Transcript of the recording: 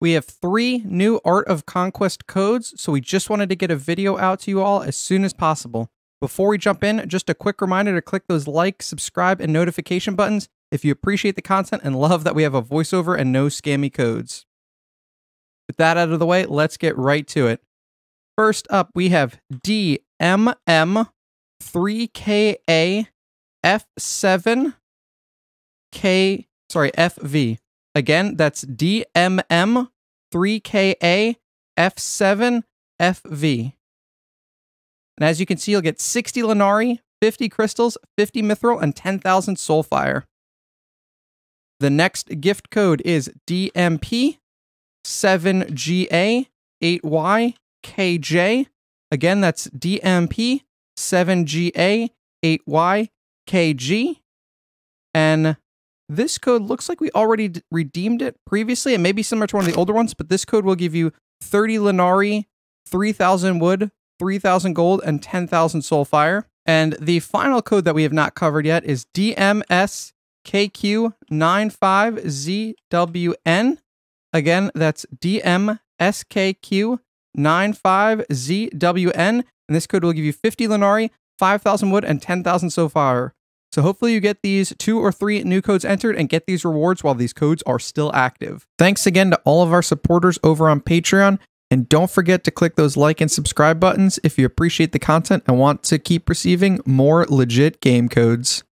We have three new Art of Conquest codes, so we just wanted to get a video out to you all as soon as possible. Before we jump in, just a quick reminder to click those like, subscribe, and notification buttons if you appreciate the content and love that we have a voiceover and no scammy codes. With that out of the way, let's get right to it. First up, we have DMM3KA F7K, sorry, FV. Again, that's DMM3KA F7FV. And as you can see, you'll get 60 Lunari, 50 crystals, 50 mithril, and 10,000 soulfire. The next gift code is DMP 7GA 8YKJ. Again, that's DMP 7GA 8YKG. And this code looks like we already redeemed it previously. It may be similar to one of the older ones, but this code will give you 30 Lunari, 3,000 wood, 3,000 gold, and 10,000 soulfire. And the final code that we have not covered yet is DMSKQ95ZWN. Again, that's DMSKQ95ZWN. And this code will give you 50 Lunari, 5,000 wood, and 10,000 soulfire. So hopefully you get these two or three new codes entered and get these rewards while these codes are still active. Thanks again to all of our supporters over on Patreon. And don't forget to click those like and subscribe buttons if you appreciate the content and want to keep receiving more legit game codes.